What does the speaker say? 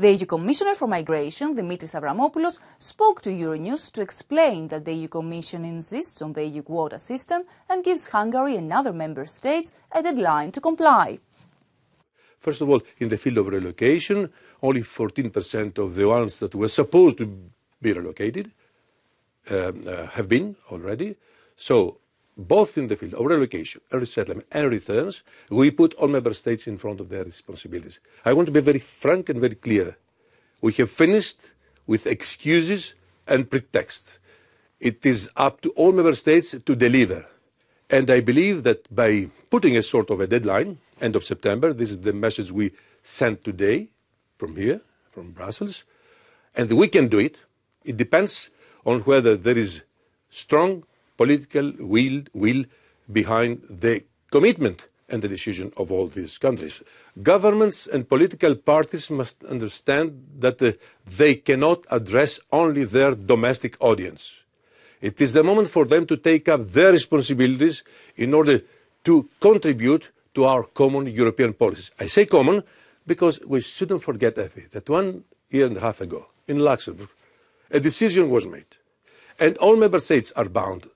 The EU Commissioner for Migration, Dimitris Avramopoulos, spoke to Euronews to explain that the EU Commission insists on the EU quota system and gives Hungary and other member states a deadline to comply. First of all, in the field of relocation, only 14% of the ones that were supposed to be relocated um, uh, have been already. So, both in the field of relocation and resettlement and returns, we put all member states in front of their responsibilities. I want to be very frank and very clear. We have finished with excuses and pretexts. It is up to all member states to deliver. And I believe that by putting a sort of a deadline, end of September, this is the message we sent today from here, from Brussels, and we can do it. It depends on whether there is strong political will, will behind the commitment and the decision of all these countries. Governments and political parties must understand that uh, they cannot address only their domestic audience. It is the moment for them to take up their responsibilities in order to contribute to our common European policies. I say common because we shouldn't forget, that one year and a half ago in Luxembourg, a decision was made. And all member states are bound